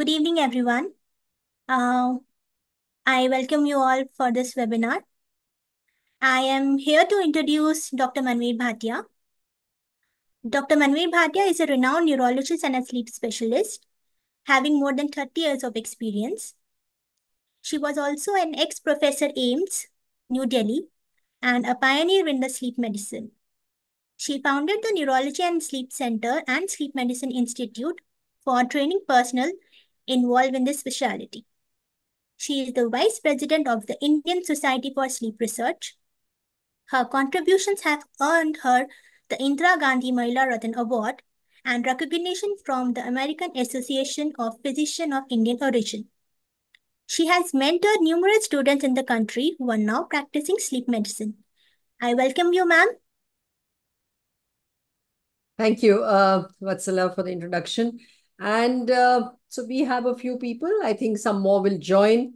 Good evening, everyone. Uh, I welcome you all for this webinar. I am here to introduce Dr. Manvir Bhatia. Dr. Manvir Bhatia is a renowned neurologist and a sleep specialist, having more than 30 years of experience. She was also an ex-professor AIIMS, New Delhi, and a pioneer in the sleep medicine. She founded the Neurology and Sleep Center and Sleep Medicine Institute for training personnel involved in this specialty. She is the Vice President of the Indian Society for Sleep Research. Her contributions have earned her the Indira Gandhi Mahila Ratna Award and recognition from the American Association of Physicians of Indian Origin. She has mentored numerous students in the country who are now practicing sleep medicine. I welcome you, ma'am. Thank you, uh, Vatsala, for the introduction. And uh, so we have a few people. I think some more will join,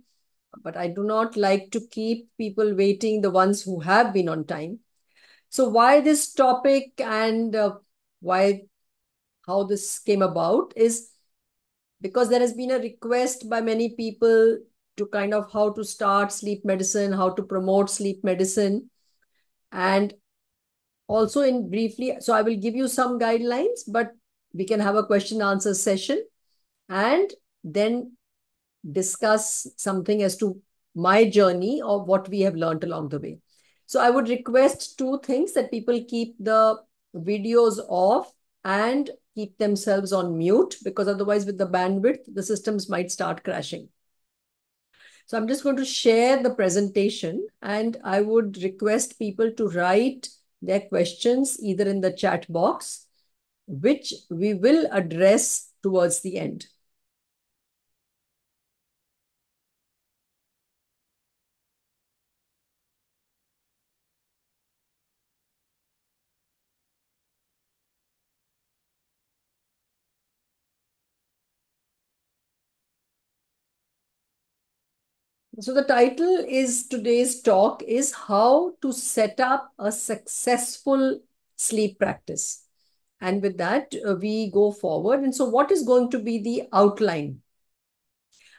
but I do not like to keep people waiting, the ones who have been on time. So why this topic and uh, why, how this came about is because there has been a request by many people to kind of how to start sleep medicine, how to promote sleep medicine. And also in briefly, so I will give you some guidelines, but we can have a question answer session and then discuss something as to my journey or what we have learned along the way. So I would request two things that people keep the videos off and keep themselves on mute because otherwise with the bandwidth, the systems might start crashing. So I'm just going to share the presentation and I would request people to write their questions either in the chat box which we will address towards the end. So the title is today's talk is how to set up a successful sleep practice. And with that, uh, we go forward. And so what is going to be the outline?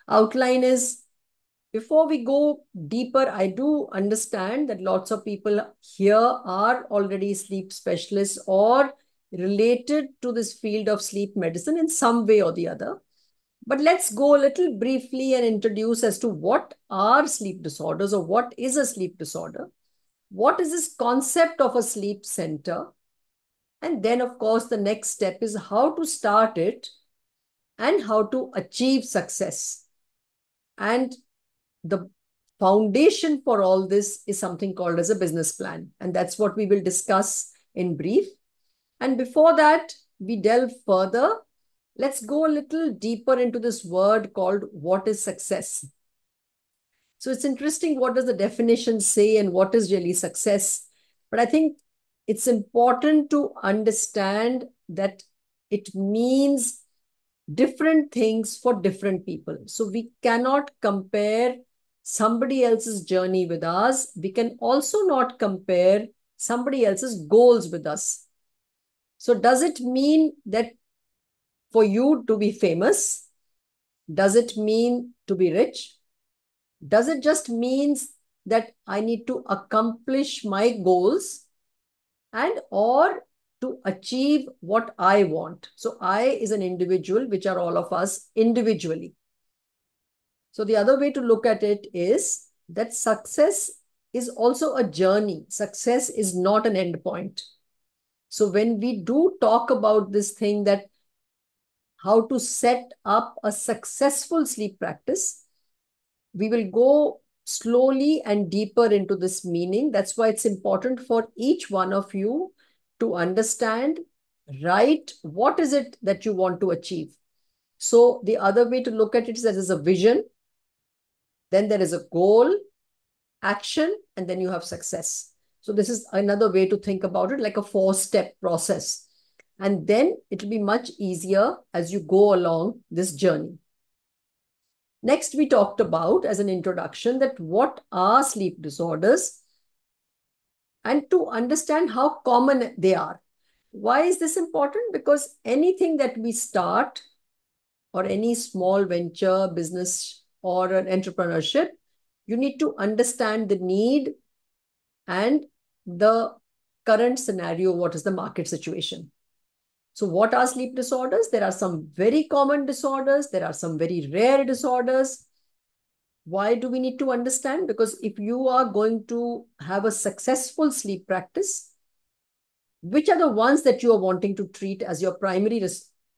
Outline is, before we go deeper, I do understand that lots of people here are already sleep specialists or related to this field of sleep medicine in some way or the other. But let's go a little briefly and introduce as to what are sleep disorders or what is a sleep disorder. What is this concept of a sleep center? And then, of course, the next step is how to start it and how to achieve success. And the foundation for all this is something called as a business plan. And that's what we will discuss in brief. And before that, we delve further. Let's go a little deeper into this word called what is success. So it's interesting what does the definition say and what is really success. But I think it's important to understand that it means different things for different people. So we cannot compare somebody else's journey with us. We can also not compare somebody else's goals with us. So does it mean that for you to be famous? Does it mean to be rich? Does it just means that I need to accomplish my goals and or to achieve what I want. So I is an individual, which are all of us individually. So the other way to look at it is that success is also a journey. Success is not an end point. So when we do talk about this thing that how to set up a successful sleep practice, we will go slowly and deeper into this meaning. That's why it's important for each one of you to understand, right, what is it that you want to achieve. So the other way to look at it is that there's a vision, then there is a goal, action, and then you have success. So this is another way to think about it, like a four-step process. And then it will be much easier as you go along this journey. Next, we talked about as an introduction that what are sleep disorders and to understand how common they are. Why is this important? Because anything that we start or any small venture, business, or an entrepreneurship, you need to understand the need and the current scenario, what is the market situation. So what are sleep disorders? There are some very common disorders. There are some very rare disorders. Why do we need to understand? Because if you are going to have a successful sleep practice, which are the ones that you are wanting to treat as your primary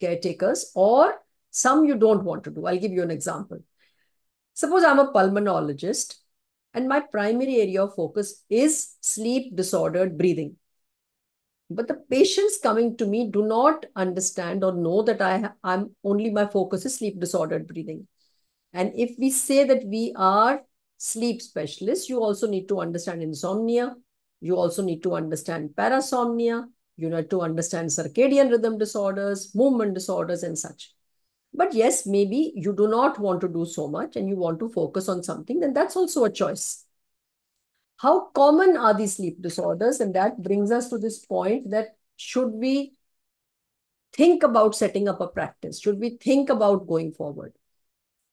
caretakers or some you don't want to do. I'll give you an example. Suppose I'm a pulmonologist and my primary area of focus is sleep disordered breathing. But the patients coming to me do not understand or know that I, I'm only my focus is sleep disordered breathing. And if we say that we are sleep specialists, you also need to understand insomnia. You also need to understand parasomnia. You need to understand circadian rhythm disorders, movement disorders, and such. But yes, maybe you do not want to do so much and you want to focus on something, then that's also a choice. How common are these sleep disorders? And that brings us to this point that should we think about setting up a practice? Should we think about going forward?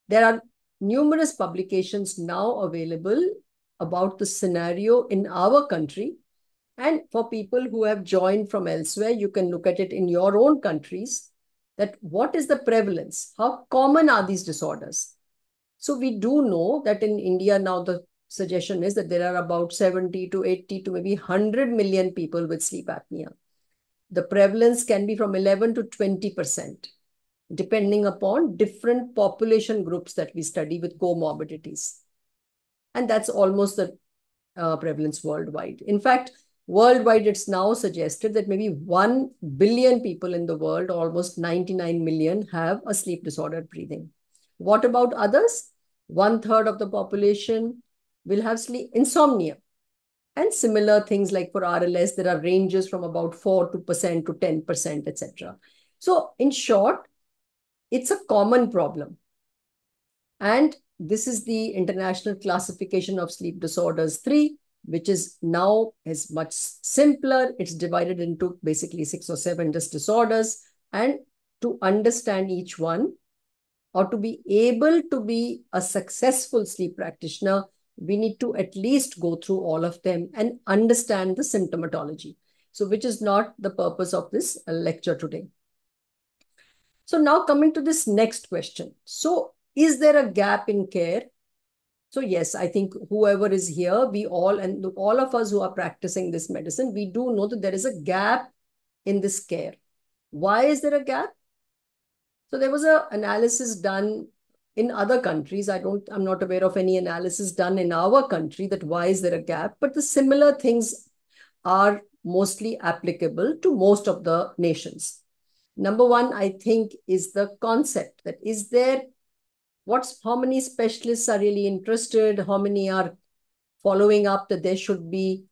There are numerous publications now available about the scenario in our country. And for people who have joined from elsewhere, you can look at it in your own countries that what is the prevalence? How common are these disorders? So we do know that in India now the suggestion is that there are about 70 to 80 to maybe 100 million people with sleep apnea. The prevalence can be from 11 to 20%, depending upon different population groups that we study with comorbidities. And that's almost the uh, prevalence worldwide. In fact, worldwide, it's now suggested that maybe 1 billion people in the world, almost 99 million, have a sleep disordered breathing. What about others? One third of the population will have sleep insomnia. And similar things like for RLS, there are ranges from about 4 to percent to 10%, etc. So in short, it's a common problem. And this is the International Classification of Sleep Disorders 3, which is now is much simpler. It's divided into basically six or seven disorders. And to understand each one or to be able to be a successful sleep practitioner, we need to at least go through all of them and understand the symptomatology. So which is not the purpose of this lecture today. So now coming to this next question. So is there a gap in care? So yes, I think whoever is here, we all, and all of us who are practicing this medicine, we do know that there is a gap in this care. Why is there a gap? So there was an analysis done in other countries. I don't, I'm not aware of any analysis done in our country that why is there a gap, but the similar things are mostly applicable to most of the nations. Number one, I think, is the concept that is there what's how many specialists are really interested how many are following up that there should be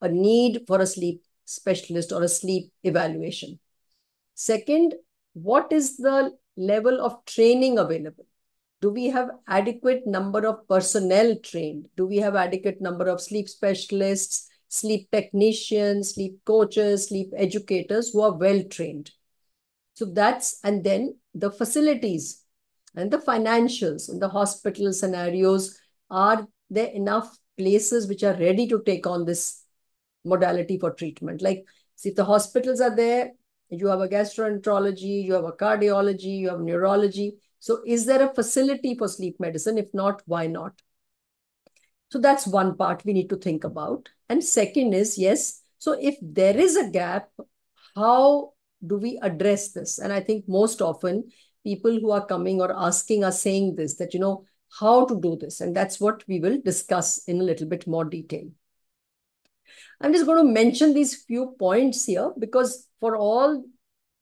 a need for a sleep specialist or a sleep evaluation second what is the level of training available? Do we have adequate number of personnel trained? Do we have adequate number of sleep specialists sleep technicians sleep coaches sleep educators who are well trained? So that's and then the facilities and the financials and the hospital scenarios are there enough places which are ready to take on this modality for treatment? Like see if the hospitals are there you have a gastroenterology you have a cardiology you have neurology. So is there a facility for sleep medicine? If not why not? So that's one part we need to think about. And second is yes so if there is a gap how do we address this? And i think most often people who are coming or asking are saying this, that, you know, how to do this. And that's what we will discuss in a little bit more detail. I'm just going to mention these few points here because for all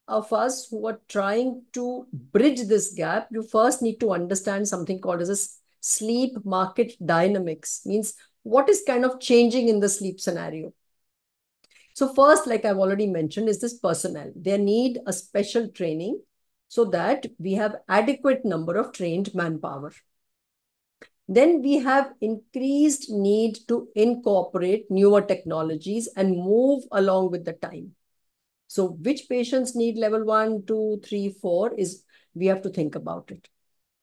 of us who are trying to bridge this gap, you first need to understand something called as a sleep market dynamics, means what is kind of changing in the sleep scenario. So first, like I've already mentioned, is this personnel. They need a special training so that we have adequate number of trained manpower. Then we have increased need to incorporate newer technologies and move along with the time. So which patients need level one, two, three, four is we have to think about it.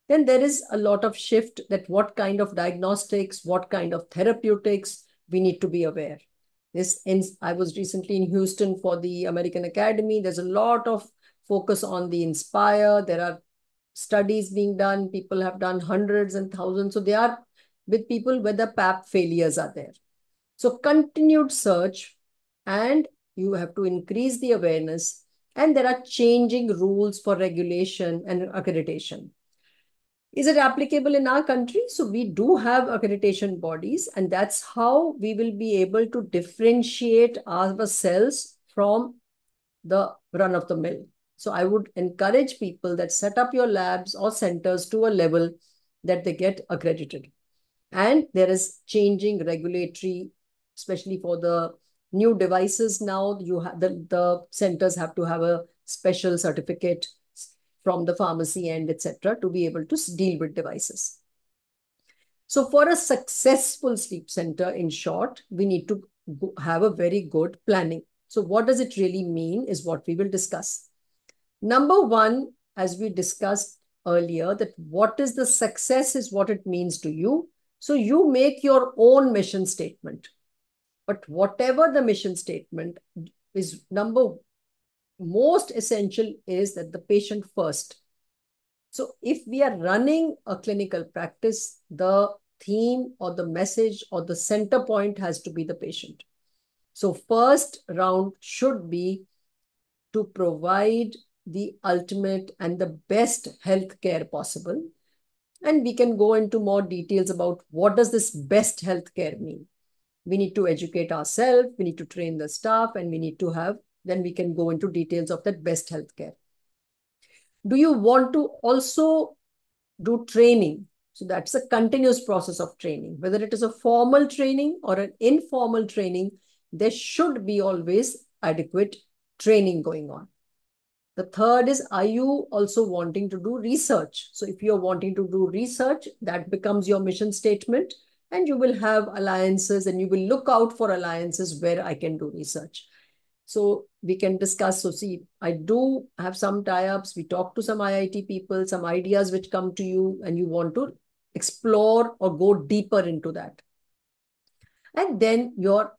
Then there is a lot of shift that what kind of diagnostics, what kind of therapeutics we need to be aware. This in, I was recently in Houston for the American Academy. There's a lot of focus on the Inspire. There are studies being done. People have done hundreds and thousands. So they are with people where the PAP failures are there. So continued search and you have to increase the awareness and there are changing rules for regulation and accreditation. Is it applicable in our country? So we do have accreditation bodies and that's how we will be able to differentiate ourselves from the run of the mill. So I would encourage people that set up your labs or centers to a level that they get accredited. And there is changing regulatory, especially for the new devices now, you have the, the centers have to have a special certificate from the pharmacy and etc. to be able to deal with devices. So for a successful sleep center, in short, we need to have a very good planning. So what does it really mean is what we will discuss. Number one, as we discussed earlier, that what is the success is what it means to you. So you make your own mission statement. But whatever the mission statement is number most essential is that the patient first. So if we are running a clinical practice, the theme or the message or the center point has to be the patient. So first round should be to provide the ultimate and the best health care possible. And we can go into more details about what does this best health care mean. We need to educate ourselves, we need to train the staff, and we need to have, then we can go into details of that best health care. Do you want to also do training? So that's a continuous process of training. Whether it is a formal training or an informal training, there should be always adequate training going on. The third is, are you also wanting to do research? So if you're wanting to do research, that becomes your mission statement and you will have alliances and you will look out for alliances where I can do research. So we can discuss. So see, I do have some tie-ups. We talk to some IIT people, some ideas which come to you and you want to explore or go deeper into that. And then your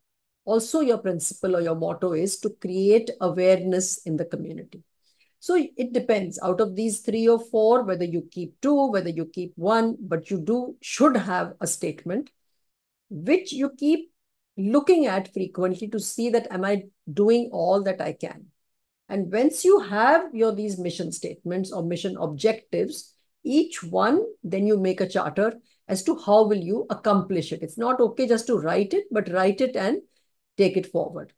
also your principle or your motto is to create awareness in the community. So it depends out of these three or four, whether you keep two, whether you keep one, but you do should have a statement which you keep looking at frequently to see that am I doing all that I can? And once you have your these mission statements or mission objectives, each one, then you make a charter as to how will you accomplish it. It's not okay just to write it, but write it and take it forward.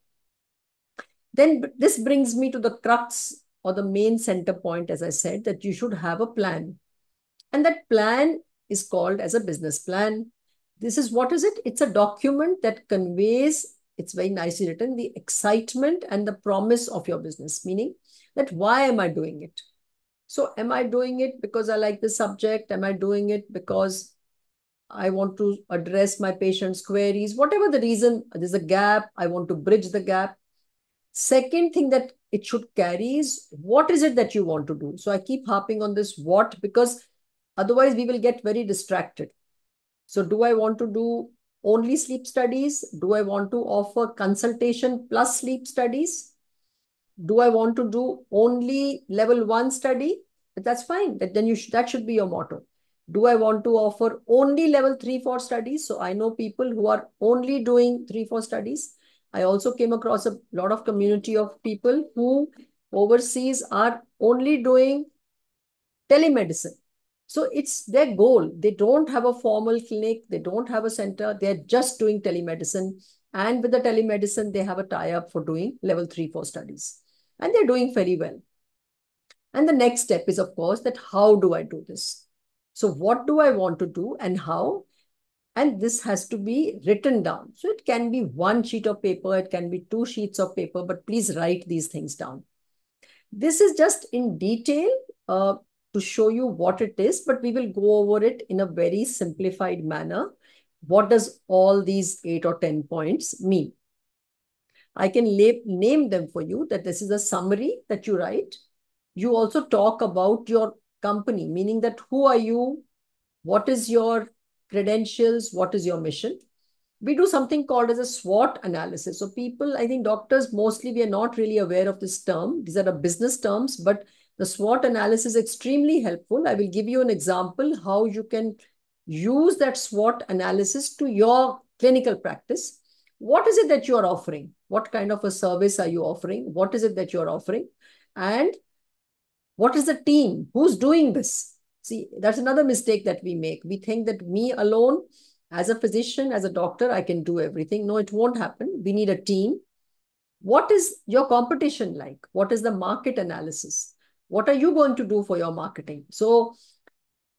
Then this brings me to the crux or the main center point, as I said, that you should have a plan. And that plan is called as a business plan. This is what is it? It's a document that conveys, it's very nicely written, the excitement and the promise of your business, meaning that why am I doing it? So am I doing it because I like the subject? Am I doing it because I want to address my patient's queries? Whatever the reason, there's a gap, I want to bridge the gap. Second thing that it should carry is what is it that you want to do? So I keep harping on this what because otherwise we will get very distracted. So do I want to do only sleep studies? Do I want to offer consultation plus sleep studies? Do I want to do only level one study? But that's fine. That then you should, that should be your motto. Do I want to offer only level three, four studies? So I know people who are only doing three, four studies. I also came across a lot of community of people who overseas are only doing telemedicine. So it's their goal. They don't have a formal clinic. They don't have a center. They're just doing telemedicine. And with the telemedicine, they have a tie-up for doing level three, four studies. And they're doing very well. And the next step is, of course, that how do I do this? So what do I want to do and how? And this has to be written down. So it can be one sheet of paper, it can be two sheets of paper, but please write these things down. This is just in detail uh, to show you what it is, but we will go over it in a very simplified manner. What does all these eight or 10 points mean? I can name them for you that this is a summary that you write. You also talk about your company, meaning that who are you? What is your credentials? What is your mission? We do something called as a SWOT analysis. So people, I think doctors, mostly we are not really aware of this term. These are the business terms, but the SWOT analysis is extremely helpful. I will give you an example how you can use that SWOT analysis to your clinical practice. What is it that you are offering? What kind of a service are you offering? What is it that you're offering? And what is the team? Who's doing this? See, that's another mistake that we make. We think that me alone, as a physician, as a doctor, I can do everything. No, it won't happen. We need a team. What is your competition like? What is the market analysis? What are you going to do for your marketing? So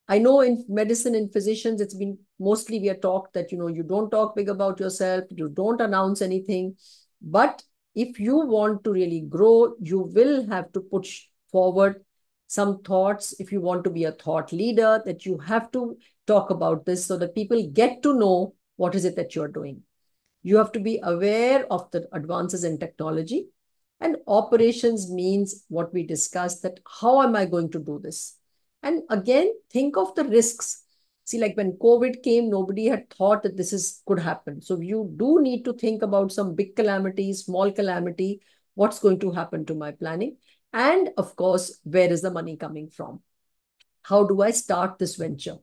I know in medicine and physicians, it's been mostly we are taught that, you know, you don't talk big about yourself, you don't announce anything. But if you want to really grow, you will have to push forward some thoughts if you want to be a thought leader that you have to talk about this so that people get to know what is it that you're doing. You have to be aware of the advances in technology. And operations means what we discussed that how am i going to do this? And again think of the risks. See like when covid came nobody had thought that this is could happen. So you do need to think about some big calamity small calamity. What's going to happen to my planning and of course, where is the money coming from? How do I start this venture?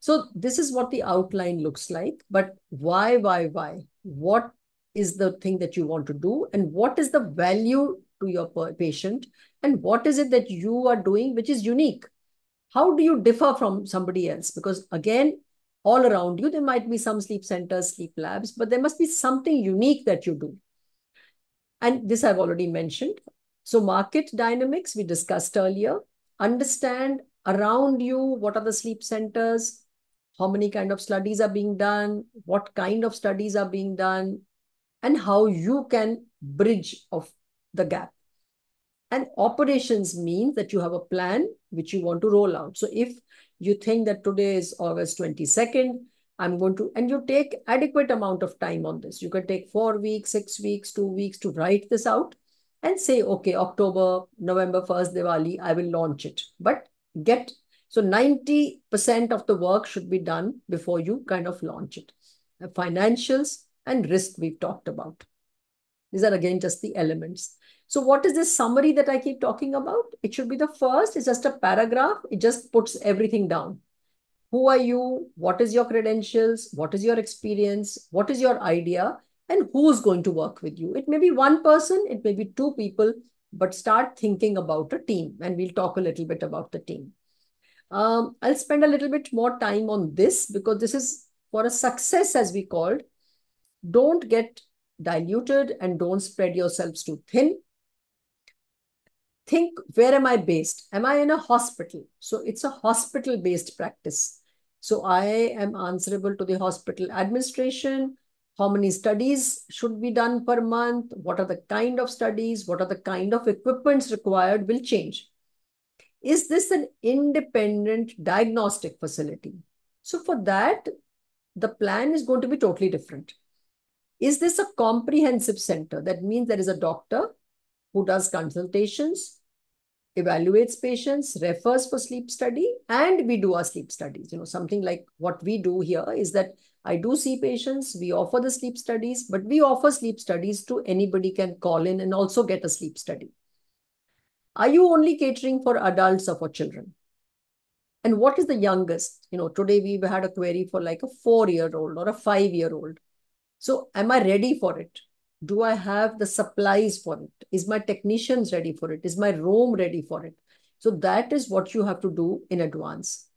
So this is what the outline looks like. But why, why, why? What is the thing that you want to do? And what is the value to your patient? And what is it that you are doing which is unique? How do you differ from somebody else? Because again, all around you, there might be some sleep centers, sleep labs, but there must be something unique that you do. And this I've already mentioned. So market dynamics we discussed earlier. Understand around you what are the sleep centers, how many kind of studies are being done, what kind of studies are being done, and how you can bridge of the gap. And operations means that you have a plan which you want to roll out. So if you think that today is August 22nd, I'm going to, and you take adequate amount of time on this. You can take four weeks, six weeks, two weeks to write this out and say, okay, October, November 1st, Diwali, I will launch it. But get, so 90% of the work should be done before you kind of launch it. Financials and risk we've talked about. These are again just the elements. So what is this summary that I keep talking about? It should be the first. It's just a paragraph. It just puts everything down. Who are you? What is your credentials? What is your experience? What is your idea? And who's going to work with you. It may be one person, it may be two people, but start thinking about a team. And we'll talk a little bit about the team. Um, I'll spend a little bit more time on this because this is for a success, as we called. Don't get diluted and don't spread yourselves too thin. Think, where am I based? Am I in a hospital? So it's a hospital-based practice. So I am answerable to the hospital administration, how many studies should be done per month, what are the kind of studies, what are the kind of equipments required will change. Is this an independent diagnostic facility? So for that, the plan is going to be totally different. Is this a comprehensive center? That means there is a doctor who does consultations, evaluates patients, refers for sleep study, and we do our sleep studies. You know, something like what we do here is that I do see patients, we offer the sleep studies, but we offer sleep studies to anybody can call in and also get a sleep study. Are you only catering for adults or for children? And what is the youngest? You know, today we've had a query for like a four-year-old or a five-year-old. So am I ready for it? Do I have the supplies for it? Is my technicians ready for it? Is my room ready for it? So that is what you have to do in advance.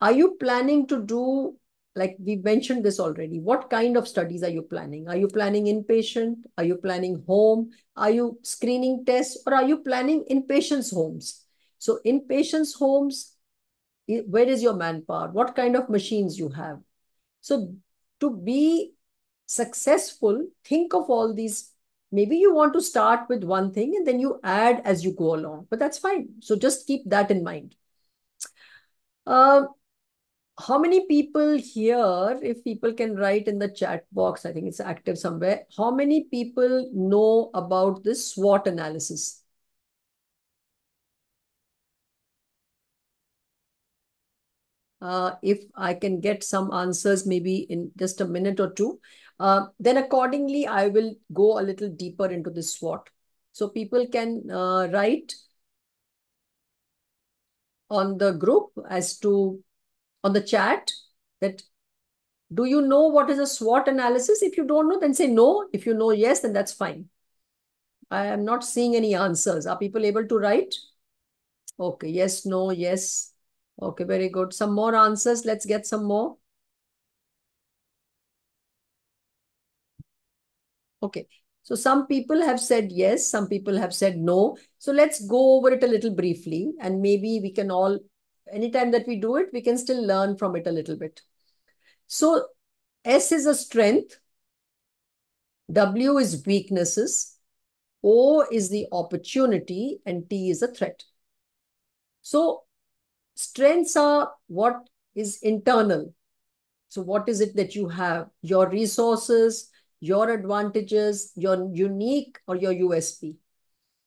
Are you planning to do like we mentioned this already. What kind of studies are you planning? Are you planning inpatient? Are you planning home? Are you screening tests? Or are you planning in patients homes? So in patients homes where is your manpower? What kind of machines you have? So to be successful think of all these. Maybe you want to start with one thing and then you add as you go along but that's fine. So just keep that in mind. Uh, how many people here, if people can write in the chat box, I think it's active somewhere, how many people know about this SWOT analysis? Uh, if I can get some answers maybe in just a minute or two, uh, then accordingly, I will go a little deeper into this SWOT. So people can uh, write on the group as to on the chat that do you know what is a SWOT analysis? If you don't know, then say no. If you know yes, then that's fine. I am not seeing any answers. Are people able to write? Okay, yes, no, yes. Okay, very good. Some more answers. Let's get some more. Okay, so some people have said yes, some people have said no. So let's go over it a little briefly and maybe we can all, anytime that we do it, we can still learn from it a little bit. So S is a strength, W is weaknesses, O is the opportunity, and T is a threat. So strengths are what is internal. So what is it that you have? Your resources, your advantages, your unique or your USP.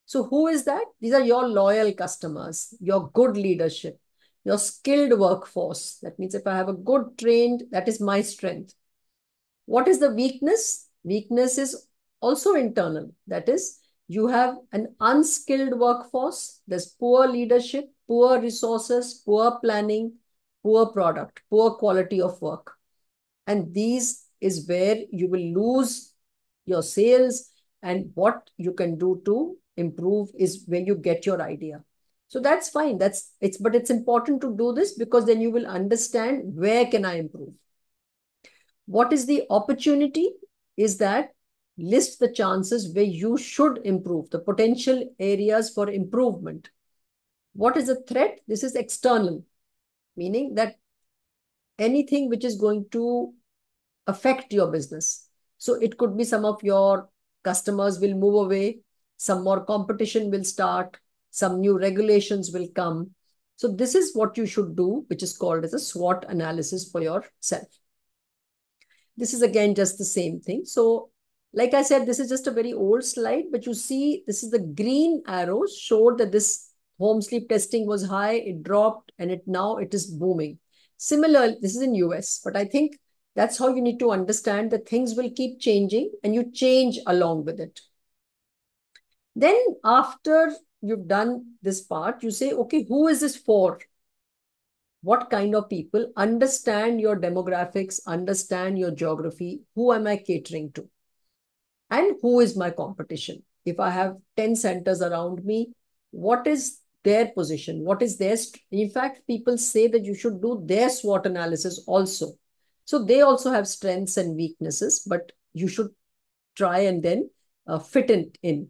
So who is that? These are your loyal customers, your good leadership, your skilled workforce. That means if I have a good trained, that is my strength. What is the weakness? Weakness is also internal. That is, you have an unskilled workforce, there's poor leadership, poor resources, poor planning, poor product, poor quality of work. And these is where you will lose your sales and what you can do to improve is when you get your idea. So that's fine. That's it's but it's important to do this because then you will understand where can I improve. What is the opportunity is that list the chances where you should improve, the potential areas for improvement. What is a threat? This is external, meaning that anything which is going to affect your business. So it could be some of your customers will move away, some more competition will start, some new regulations will come. So this is what you should do, which is called as a SWOT analysis for yourself. This is again just the same thing. So like I said, this is just a very old slide, but you see this is the green arrows showed that this home sleep testing was high, it dropped, and it now it is booming. Similar, this is in US, but I think that's how you need to understand that things will keep changing and you change along with it. Then after you've done this part, you say, okay, who is this for? What kind of people? Understand your demographics, understand your geography. Who am I catering to? And who is my competition? If I have 10 centers around me, what is their position? What is their... In fact, people say that you should do their SWOT analysis also so they also have strengths and weaknesses, but you should try and then uh, fit it in.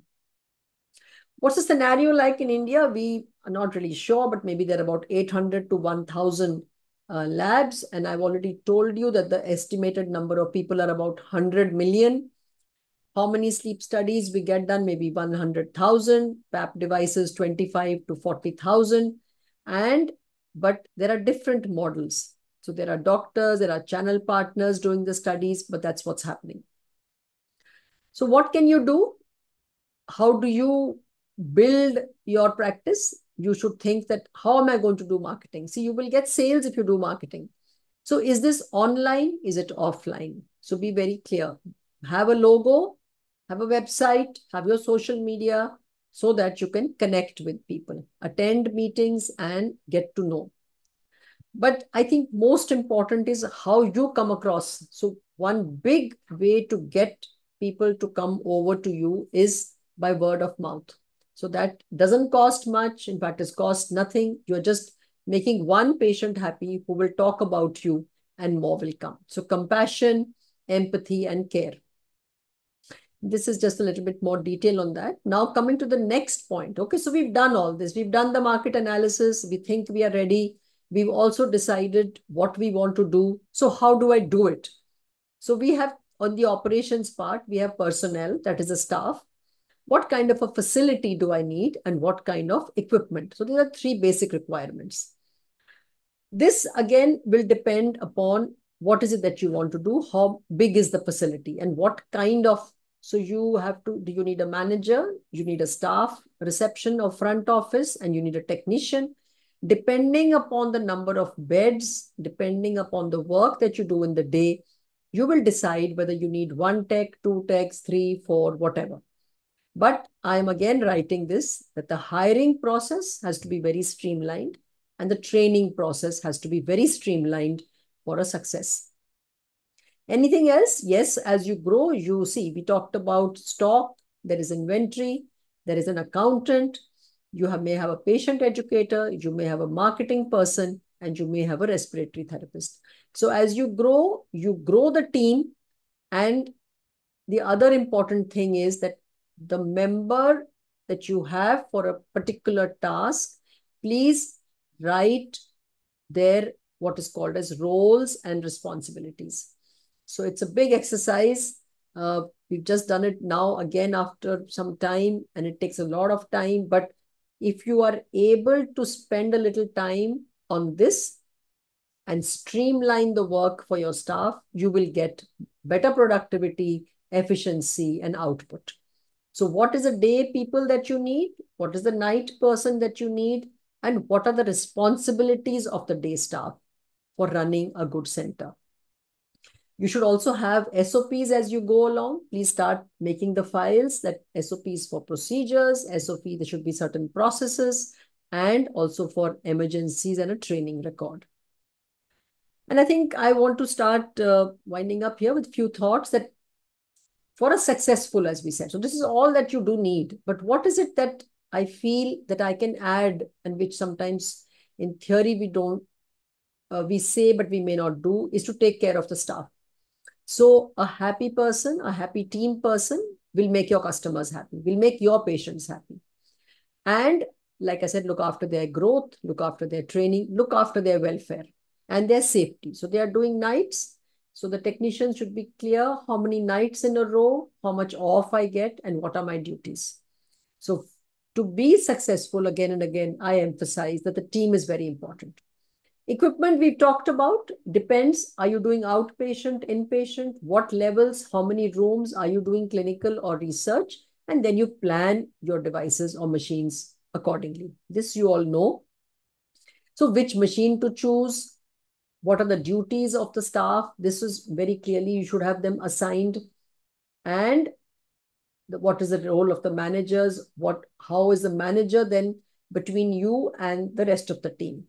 What's the scenario like in India? We are not really sure, but maybe there are about 800 to 1,000 uh, labs. And I've already told you that the estimated number of people are about 100 million. How many sleep studies we get done? Maybe 100,000. PAP devices, 25 to 40,000. And, but there are different models. So there are doctors, there are channel partners doing the studies, but that's what's happening. So what can you do? How do you build your practice? You should think that how am I going to do marketing? See, you will get sales if you do marketing. So is this online? Is it offline? So be very clear. Have a logo, have a website, have your social media so that you can connect with people, attend meetings and get to know. But I think most important is how you come across. So one big way to get people to come over to you is by word of mouth. So that doesn't cost much. In fact, it costs nothing. You're just making one patient happy who will talk about you and more will come. So compassion, empathy, and care. This is just a little bit more detail on that. Now coming to the next point. Okay, so we've done all this. We've done the market analysis. We think we are ready. We've also decided what we want to do. So how do I do it? So we have on the operations part, we have personnel, that is the staff. What kind of a facility do I need and what kind of equipment? So these are three basic requirements. This again will depend upon what is it that you want to do, how big is the facility, and what kind of. So you have to, do you need a manager? You need a staff, reception or front office, and you need a technician. Depending upon the number of beds, depending upon the work that you do in the day, you will decide whether you need one tech, two techs, three, four, whatever. But I am again writing this that the hiring process has to be very streamlined and the training process has to be very streamlined for a success. Anything else? Yes, as you grow, you see, we talked about stock, there is inventory, there is an accountant, you have, may have a patient educator, you may have a marketing person, and you may have a respiratory therapist. So as you grow, you grow the team. And the other important thing is that the member that you have for a particular task, please write their what is called as roles and responsibilities. So it's a big exercise. Uh, we've just done it now again after some time, and it takes a lot of time. But if you are able to spend a little time on this and streamline the work for your staff, you will get better productivity, efficiency, and output. So what is the day people that you need? What is the night person that you need? And what are the responsibilities of the day staff for running a good center? You should also have SOPs as you go along. Please start making the files that SOPs for procedures, SOP, there should be certain processes, and also for emergencies and a training record. And I think I want to start uh, winding up here with a few thoughts that for a successful, as we said, so this is all that you do need. But what is it that I feel that I can add and which sometimes in theory we don't, uh, we say, but we may not do, is to take care of the staff. So a happy person, a happy team person will make your customers happy, will make your patients happy. And like I said, look after their growth, look after their training, look after their welfare and their safety. So they are doing nights. So the technician should be clear how many nights in a row, how much off I get, and what are my duties. So to be successful again and again, I emphasize that the team is very important. Equipment we've talked about depends. Are you doing outpatient, inpatient? What levels? How many rooms? Are you doing clinical or research? And then you plan your devices or machines accordingly. This you all know. So which machine to choose? What are the duties of the staff? This is very clearly, you should have them assigned. And the, what is the role of the managers? What, how is the manager then between you and the rest of the team?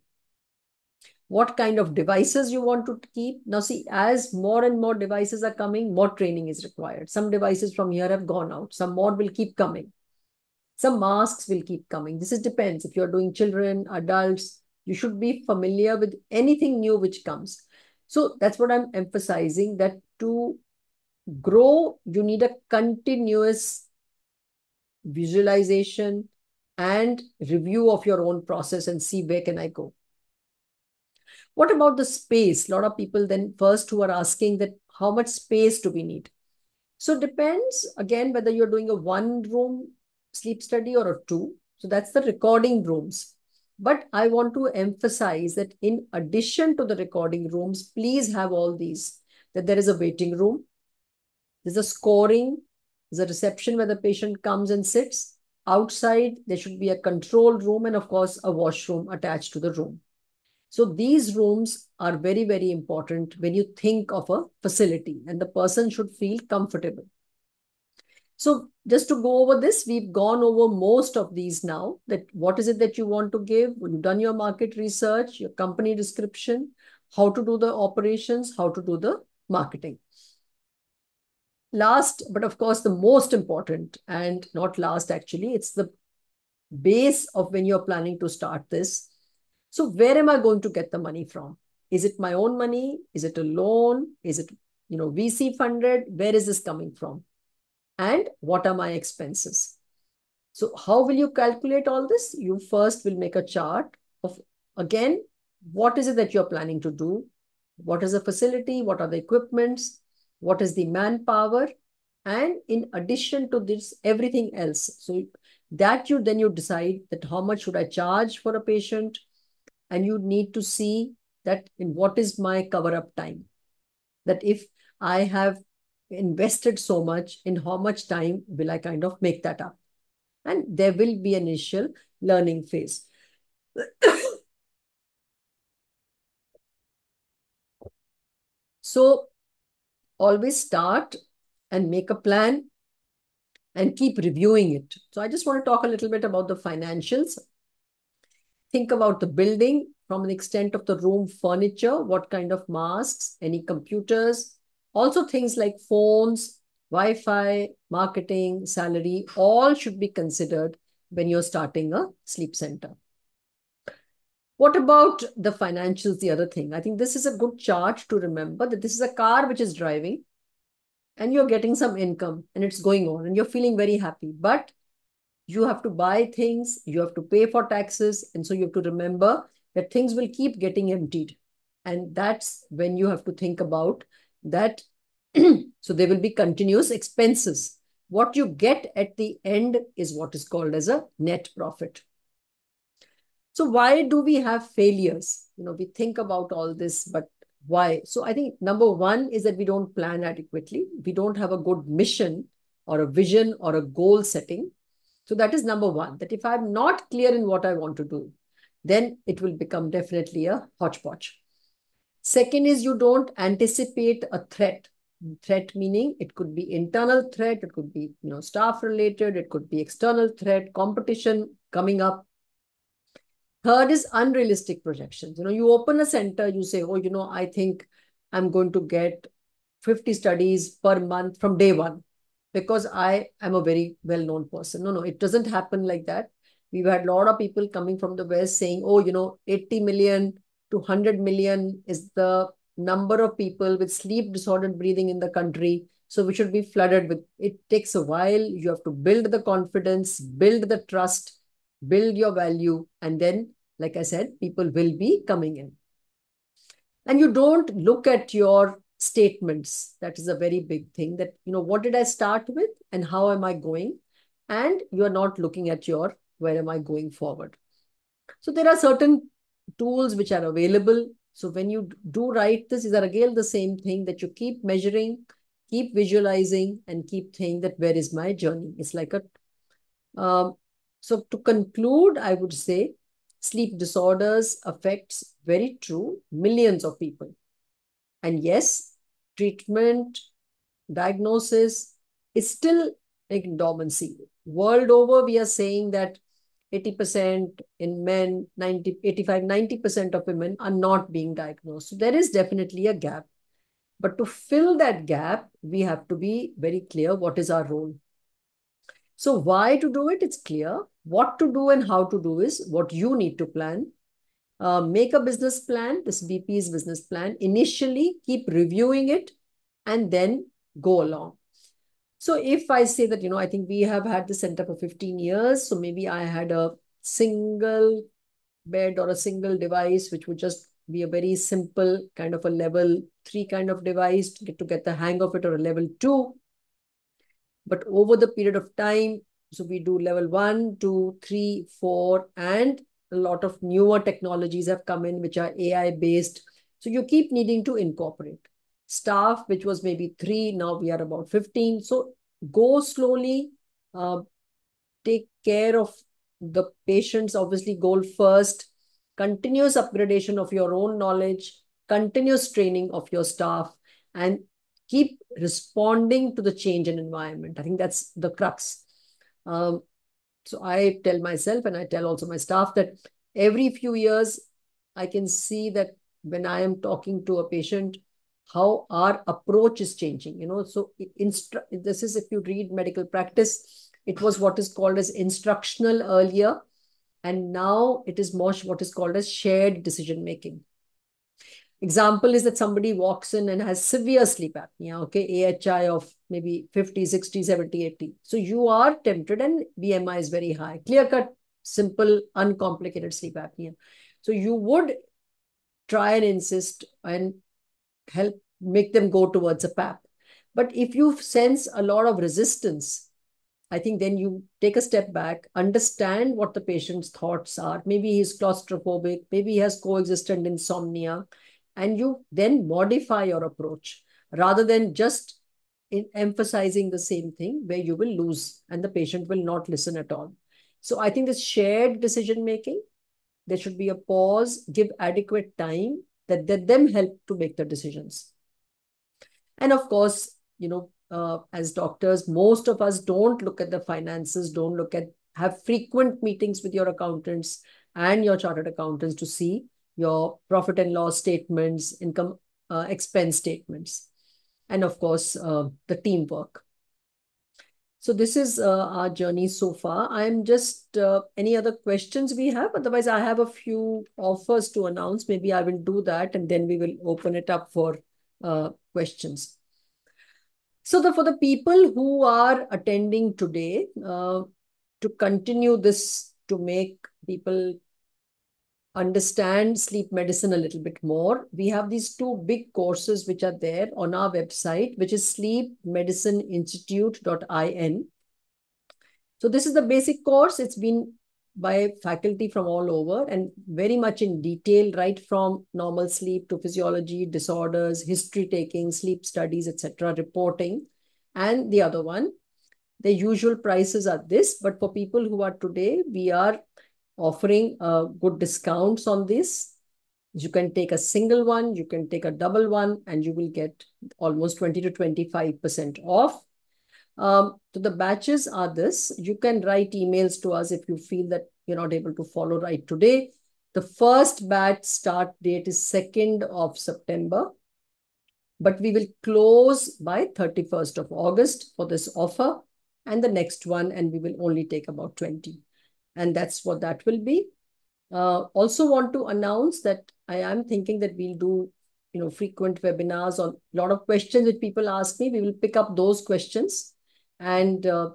what kind of devices you want to keep. Now, see, as more and more devices are coming, more training is required. Some devices from here have gone out. Some more will keep coming. Some masks will keep coming. This is depends. If you're doing children, adults, you should be familiar with anything new which comes. So that's what I'm emphasizing that to grow, you need a continuous visualization and review of your own process and see where can I go. What about the space? A lot of people then first who are asking that how much space do we need? So depends again whether you're doing a one room sleep study or a two. So that's the recording rooms. But I want to emphasize that in addition to the recording rooms, please have all these, that there is a waiting room, there's a scoring, there's a reception where the patient comes and sits. Outside, there should be a control room and of course a washroom attached to the room. So these rooms are very, very important when you think of a facility and the person should feel comfortable. So just to go over this, we've gone over most of these now that what is it that you want to give? When you've done your market research, your company description, how to do the operations, how to do the marketing. Last, but of course, the most important and not last actually, it's the base of when you're planning to start this so where am I going to get the money from? Is it my own money? Is it a loan? Is it, you know, VC funded? Where is this coming from? And what are my expenses? So how will you calculate all this? You first will make a chart of, again, what is it that you're planning to do? What is the facility? What are the equipments? What is the manpower? And in addition to this, everything else. So that you then you decide that how much should I charge for a patient? and you need to see that in what is my cover up time that if i have invested so much in how much time will i kind of make that up and there will be an initial learning phase so always start and make a plan and keep reviewing it. So I just want to talk a little bit about the financials. Think about the building from an extent of the room furniture, what kind of masks, any computers, also things like phones, Wi-Fi, marketing, salary, all should be considered when you're starting a sleep center. What about the financials, the other thing? I think this is a good chart to remember that this is a car which is driving and you're getting some income and it's going on and you're feeling very happy. But you have to buy things, you have to pay for taxes. And so you have to remember that things will keep getting emptied. And that's when you have to think about that. so there will be continuous expenses. What you get at the end is what is called as a net profit. So why do we have failures? You know, we think about all this, but why? So I think number one is that we don't plan adequately. We don't have a good mission or a vision or a goal setting. So that is number one, that if I'm not clear in what I want to do, then it will become definitely a hodgepodge. Second is you don't anticipate a threat. Threat meaning it could be internal threat, it could be you know staff related, it could be external threat, competition coming up. Third is unrealistic projections. You know, you open a center, you say, oh, you know, I think I'm going to get 50 studies per month from day one because I am a very well-known person. No, no, it doesn't happen like that. We've had a lot of people coming from the West saying, oh, you know, 80 million to 100 million is the number of people with sleep disordered breathing in the country. So we should be flooded with, it takes a while. You have to build the confidence, build the trust, build your value, and then, like I said, people will be coming in. And you don't look at your statements. That is a very big thing that, you know, what did I start with and how am I going? And you're not looking at your, where am I going forward? So there are certain tools which are available. So when you do write this, is are again the same thing that you keep measuring, keep visualizing, and keep saying that where is my journey? It's like a um, so to conclude, I would say sleep disorders affects very true millions of people. And yes, treatment, diagnosis is still in dormancy. World over, we are saying that 80% in men, 90, 85, 90% of women are not being diagnosed. So there is definitely a gap. But to fill that gap, we have to be very clear what is our role. So why to do it? It's clear. What to do and how to do is what you need to plan. Uh, make a business plan, this BP's business plan. Initially, keep reviewing it and then go along. So if I say that, you know, I think we have had the center for 15 years. So maybe I had a single bed or a single device, which would just be a very simple kind of a level three kind of device to get to get the hang of it or a level two. But over the period of time, so we do level one, two, three, four, and a lot of newer technologies have come in, which are AI based. So you keep needing to incorporate. Staff, which was maybe three, now we are about 15. So go slowly, uh, take care of the patient's obviously goal first, continuous upgradation of your own knowledge, continuous training of your staff, and keep responding to the change in environment. I think that's the crux. Um, so I tell myself and I tell also my staff that every few years, I can see that when I am talking to a patient, how our approach is changing. You know, so this is if you read medical practice, it was what is called as instructional earlier. And now it is more what is called as shared decision making. Example is that somebody walks in and has severe sleep apnea, okay, AHI of maybe 50, 60, 70, 80. So you are tempted and BMI is very high. Clear cut, simple, uncomplicated sleep apnea. So you would try and insist and help make them go towards a PAP. But if you sense a lot of resistance I think then you take a step back, understand what the patient's thoughts are. Maybe he's claustrophobic, maybe he has coexistent insomnia, and you then modify your approach rather than just emphasizing the same thing where you will lose and the patient will not listen at all. So I think this shared decision making, there should be a pause, give adequate time that, that them help to make the decisions. And of course, you know, uh, as doctors, most of us don't look at the finances, don't look at, have frequent meetings with your accountants and your chartered accountants to see your profit and loss statements, income uh, expense statements, and of course, uh, the teamwork. So this is uh, our journey so far. I'm just, uh, any other questions we have? Otherwise, I have a few offers to announce. Maybe I will do that and then we will open it up for uh, questions. So the, for the people who are attending today, uh, to continue this, to make people understand sleep medicine a little bit more, we have these two big courses which are there on our website, which is sleepmedicineinstitute.in. So this is the basic course. It's been by faculty from all over and very much in detail, right from normal sleep to physiology, disorders, history taking, sleep studies, etc., reporting. And the other one, the usual prices are this, but for people who are today, we are offering uh, good discounts on this. You can take a single one, you can take a double one, and you will get almost 20 to 25% off. Um, so the batches are this. You can write emails to us if you feel that you're not able to follow right today. The first batch start date is 2nd of September, but we will close by 31st of August for this offer and the next one, and we will only take about 20. And that's what that will be. Uh, also want to announce that I am thinking that we'll do you know, frequent webinars on a lot of questions that people ask me. We will pick up those questions and uh,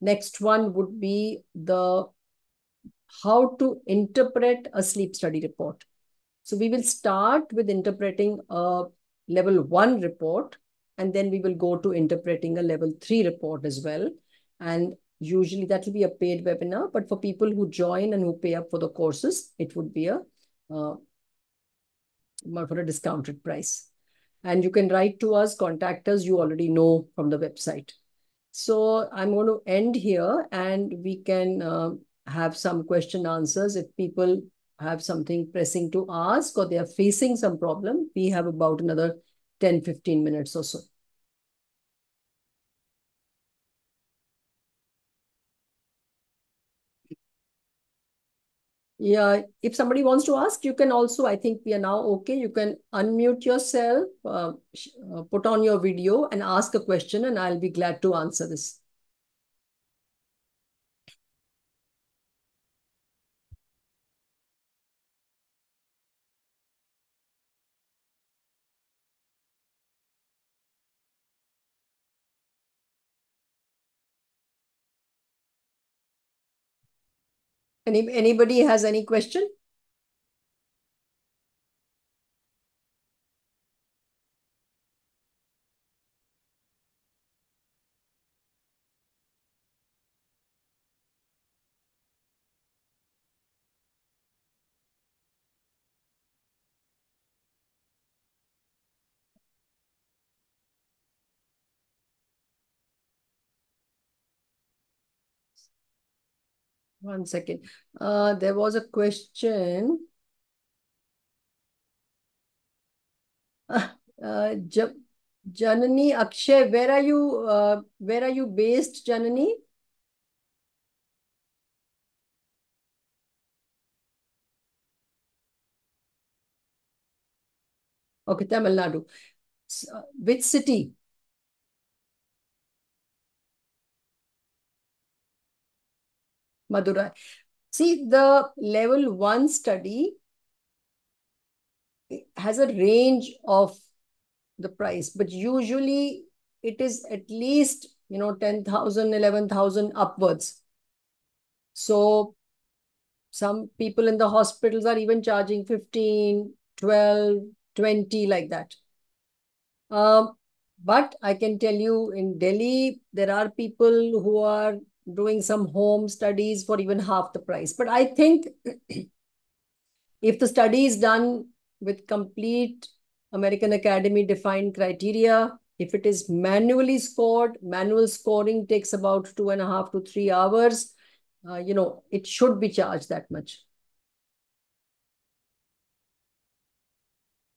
next one would be the how to interpret a sleep study report. So we will start with interpreting a level one report, and then we will go to interpreting a level three report as well. And usually that will be a paid webinar, but for people who join and who pay up for the courses, it would be a uh, for a discounted price. And you can write to us, contact us, you already know from the website. So I'm going to end here and we can uh, have some question answers. If people have something pressing to ask or they are facing some problem, we have about another 10, 15 minutes or so. Yeah, if somebody wants to ask, you can also, I think we are now okay. You can unmute yourself, uh, uh, put on your video and ask a question and I'll be glad to answer this. Any, anybody has any question? One second. Uh, there was a question. Uh, Janani Akshay, where are you? Uh, where are you based, Janani? Okay, Tamil Nadu. Uh, which city? Madurai. See, the level one study has a range of the price, but usually it is at least, you know, 10,000, 11,000 upwards. So some people in the hospitals are even charging 15, 12, 20 like that. Um, But I can tell you in Delhi, there are people who are doing some home studies for even half the price. But I think if the study is done with complete American Academy defined criteria, if it is manually scored, manual scoring takes about two and a half to three hours. Uh, you know, it should be charged that much.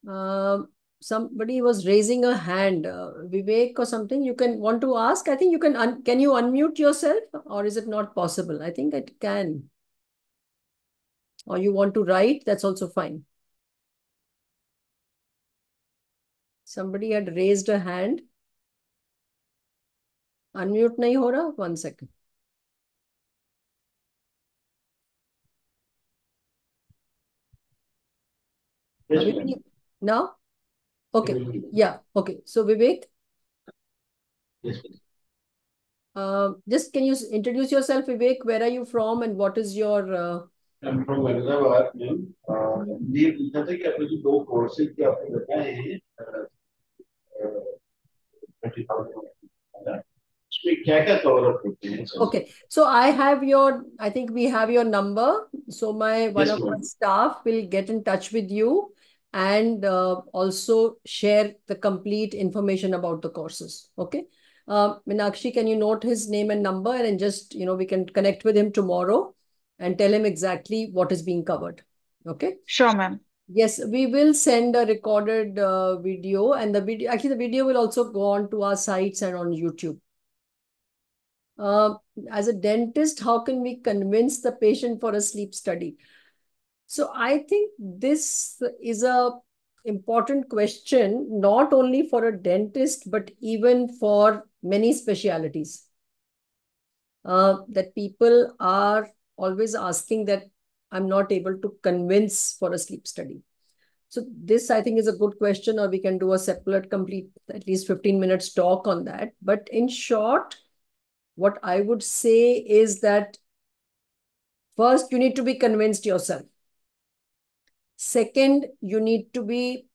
Uh, somebody was raising a hand, uh, Vivek or something. You can want to ask. I think you can. can you unmute yourself, or is it not possible? I think it can. Or you want to write? That's also fine. Somebody had raised a hand. Unmute nahi ho raha? One second. Yes, now? Okay. Yeah. Okay. So Vivek? Yes. Uh, just can you introduce yourself, Vivek? Where are you from and what is your... Uh... I'm from Ahmedabad, ma'am. ये पूछा था कि आपने जो दो courses के आपने बताए हैं Okay, so I have your, I think we have your number. So my one yes, of my staff will get in touch with you and uh, also share the complete information about the courses. Okay. Uh, Minakshi, can you note his name and number and just, you know, we can connect with him tomorrow and tell him exactly what is being covered. Okay. Sure, ma'am. Yes, we will send a recorded uh, video and the video, actually the video will also go on to our sites and on YouTube. Uh, as a dentist, how can we convince the patient for a sleep study? So I think this is a important question, not only for a dentist, but even for many specialities. Uh, that people are always asking that I'm not able to convince for a sleep study. So this, I think, is a good question, or we can do a separate, complete, at least 15 minutes talk on that. But in short, what I would say is that first, you need to be convinced yourself. Second, you need to be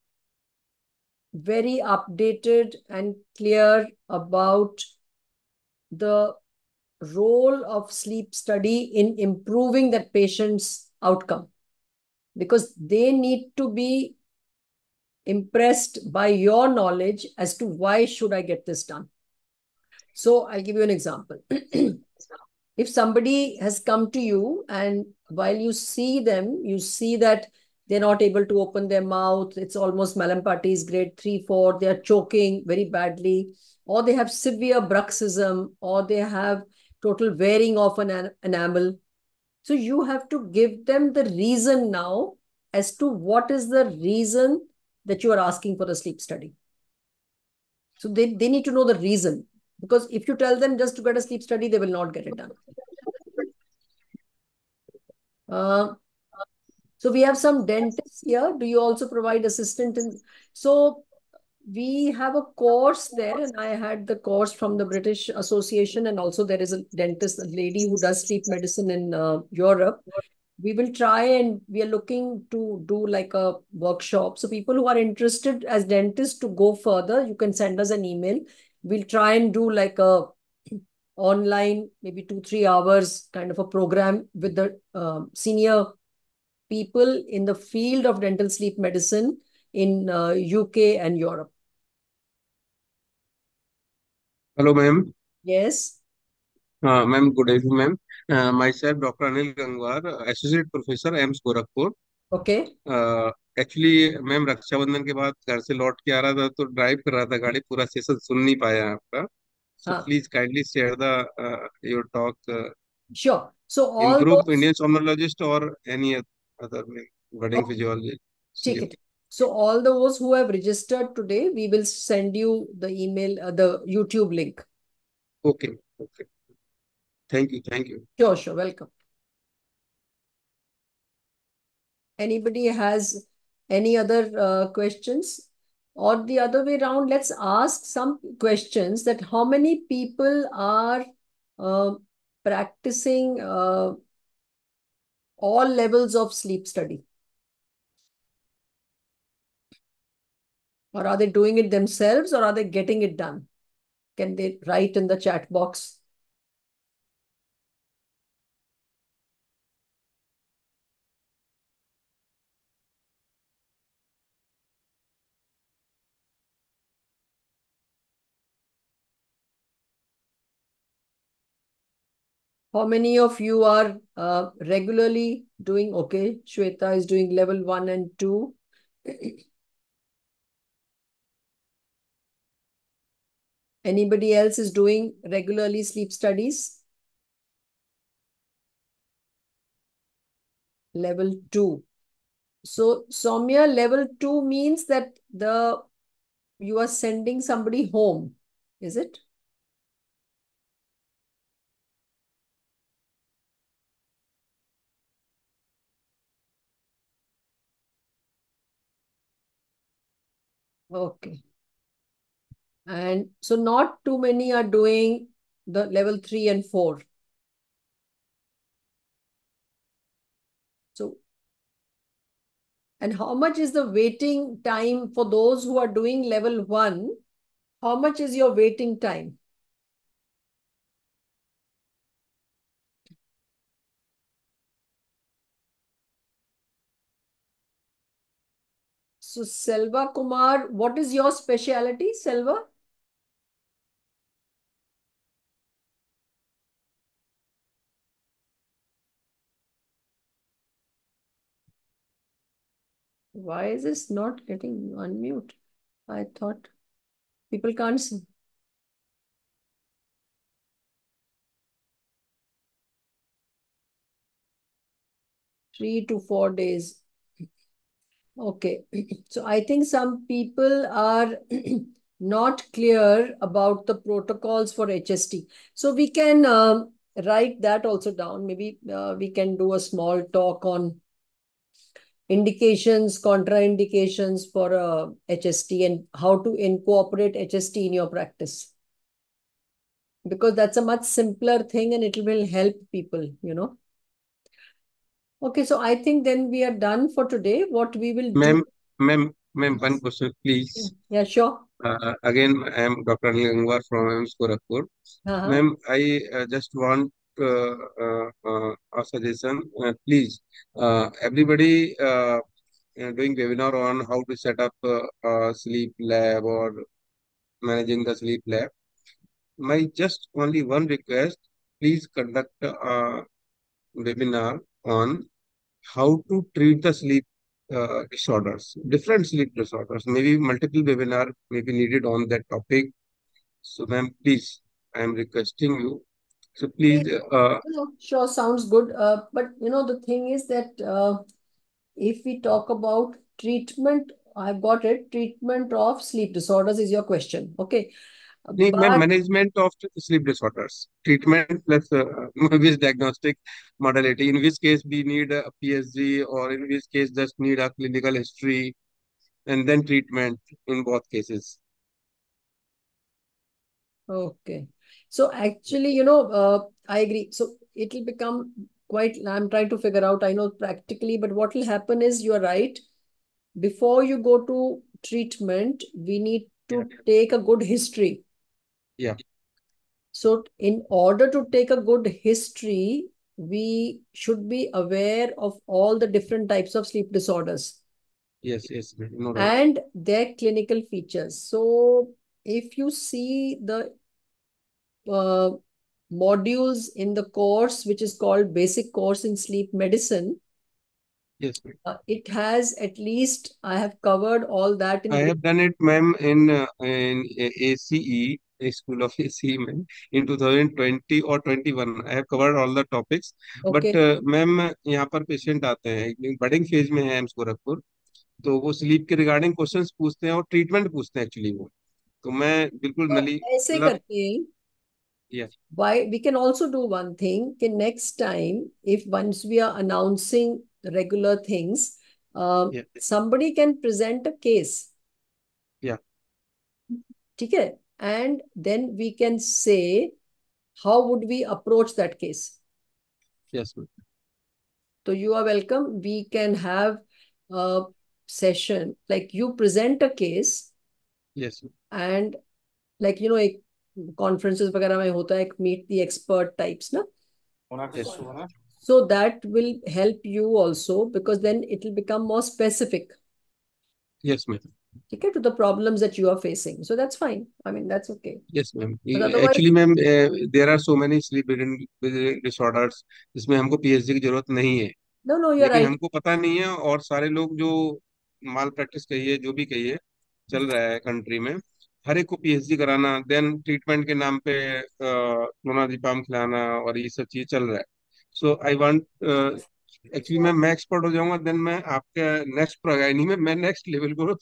very updated and clear about the role of sleep study in improving that patient's outcome because they need to be impressed by your knowledge as to why should I get this done. So I'll give you an example. if somebody has come to you and while you see them, you see that they're not able to open their mouth, it's almost Mallampati's grade 3, 4, they are choking very badly, or they have severe bruxism, or they have total wearing of an enamel. So you have to give them the reason now as to what is the reason that you are asking for a sleep study. So they, they need to know the reason. Because if you tell them just to get a sleep study, they will not get it done. Uh, so we have some dentists here. Do you also provide assistant? In, so we have a course there and I had the course from the British Association and also there is a dentist, a lady who does sleep medicine in uh, Europe. We will try and we are looking to do like a workshop. So people who are interested as dentists to go further, you can send us an email. We'll try and do like a online, maybe two, three hours kind of a program with the uh, senior people in the field of dental sleep medicine in uh, UK and Europe. Hello, ma'am. Yes. Uh, ma'am, good evening, ma'am. Uh, myself, Dr. Anil Gangwar, Associate Professor, AIMS Gorakhpur. Okay. Actually ma'am Rakshabandhan के बाद घर से लौट के आ रहा था तो drive कर रहा था गाड़ी पूरा सेशन सुन नहीं पाया आपका so please kindly share the your talk sure so all in group those... indian somnologist or any other budding okay. physiologist take it so all those who have registered today, we will send you the email, uh, the YouTube link. Okay. Okay. Thank you. Thank you. Sure, sure. Welcome. Anybody has any other uh, questions? Or the other way around, let's ask some questions that how many people are uh, practicing uh, all levels of sleep study? Or are they doing it themselves or are they getting it done? Can they write in the chat box? How many of you are uh, regularly doing okay? Shweta is doing level one and two. Anybody else is doing regularly sleep studies? Level two. So Soumya, level two means that the you are sending somebody home, is it? Okay. And so not too many are doing the level three and four. So, and how much is the waiting time for those who are doing level one? How much is your waiting time? So Selva Kumar, what is your specialty, Selva? Why is this not getting unmute? I thought people can't see. Three to four days. Okay. So I think some people are not clear about the protocols for HST. So we can uh, write that also down. Maybe uh, we can do a small talk on indications, contraindications for uh, HST and how to incorporate HST in your practice. Because that's a much simpler thing and it will help people, you know. Okay, so I think then we are done for today. What we will Ma'am, do... ma'am, ma'am, one question, please. Yeah, sure. Uh, again, I am Dr. Anil Gangwar from AIIMS Gorakhpur. Uh -huh. Ma'am, I uh, just want uh, uh, uh, a suggestion. please, everybody doing webinar on how to set up a sleep lab or managing the sleep lab. My just only one request, please conduct a webinar on how to treat the sleep uh, disorders, different sleep disorders. Maybe multiple webinar may be needed on that topic. So, ma'am, please, I am requesting you. So please. Uh, sure, sounds good. Uh, but you know, the thing is that uh, if we talk about treatment, I've got it. Treatment of sleep disorders is your question. Okay. But, management of sleep disorders, treatment plus uh, which diagnostic modality, in which case we need a PSG or in which case just need a clinical history and then treatment in both cases. Okay. So actually, you know, uh, I agree. So it will become quite, I'm trying to figure out, I know practically, but what will happen is you're right. Before you go to treatment, we need to yeah. take a good history yeah. So in order to take a good history, we should be aware of all the different types of sleep disorders. Yes, yes. No and their clinical features. So if you see the uh, modules in the course, which is called Basic Course in Sleep Medicine, Yes, uh, it has at least I have covered all that. In I have done it, ma'am, in uh, in ACE School of AC in 2020 or 21 I have covered all the topics okay. but uh, ma'am यहाँ पर patient आते हैं budding phase में है AIIMS Gorakhpur तो वो sleep के regarding questions पूछते हैं और ट्रीटमेंट पूछते हैं एक्चुअली वो तो मैं बिल्कुल तो नली ऐसे करते हैं yes why we can also do one thing okay next time if once we are announcing regular things uh, yeah. somebody can present a case yeah ठीक है and then we can say how would we approach that case yes so you are welcome we can have a session like you present a case yes and like you know एक conferences वगैरह में होता है meet the expert types ना yes so that will help you also because then it will become more specific yes ma'am ठीक है to the problems that you are facing so that's fine I mean that's okay yes ma'am actually ma'am there are so many sleep disorders जिसमें हमको PhD की ज़रूरत नहीं है। No no you are right हमको पता नहीं है और सारे लोग जो माल प्रैक्टिस कहिए जो भी कहिए चल रहा है कंट्री में हर एक को पीएचडी कराना देन ट्रीटमेंट के नाम पे नोना खिलाना और ये सब चीज़ चल रहा है। सो आई वांट एक्चुअली मैं मैं एक्सपर्ट हो जाऊँगा देन मैं आपके नेक्स्ट प्रोगाइनी में मैं नेक्स्ट लेवल को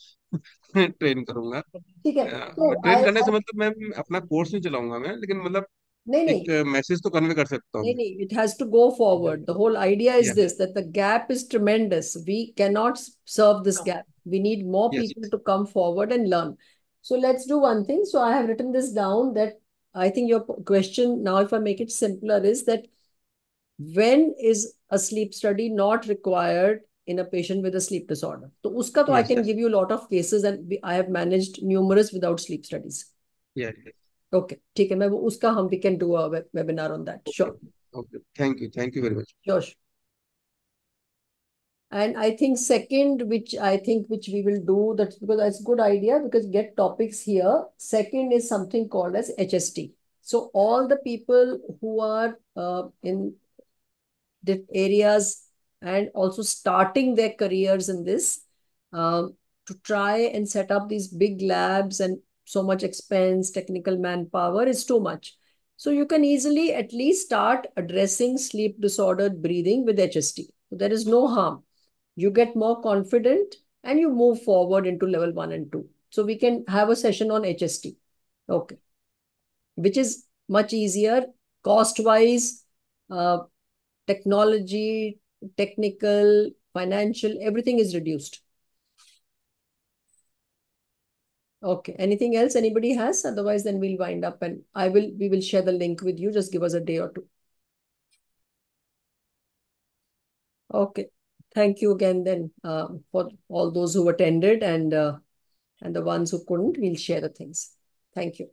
ट्रेन करूँगा ठीक है तो ट्रेन करने से मतलब मैं अपना कोर्स नहीं चलाऊँगा मैं लेकिन मतलब नहीं नहीं एक मैसेज तो कन्वे कर सकता हूँ नहीं नहीं has to go forward the whole idea is Yeah. this that the gap is tremendous we cannot s- serve this gap we need more Yes, people to come forward and learn so let's do one thing so I have written this down that I think your question now if I make it simpler is that when is a sleep study not required in a patient with a sleep disorder? so uska to yes, i can yes. give you a lot of cases and we, i have managed numerous without sleep studies. Yeah okay theek hai main uska hum we can do a web, webinar on that. Okay. sure. okay. Thank you thank you very much. Josh and i think second which i think which we will do that's because that's a good idea because get topics here. Second is something called as hst so all the people who are uh, in areas and also starting their careers in this, um, to try and set up these big labs and so much expense, technical manpower is too much. So you can easily at least start addressing sleep disordered breathing with HST. So there is no harm. You get more confident and you move forward into level one and two. So we can have a session on HST. Okay. Which is much easier cost wise, uh, technology, technical, financial, everything is reduced. Okay. Anything else anybody has? Otherwise, then we'll wind up and I will we will share the link with you. Just give us a day or two. Okay. Thank you again then uh, for all those who attended and uh, and the ones who couldn't, we'll share the things. Thank you.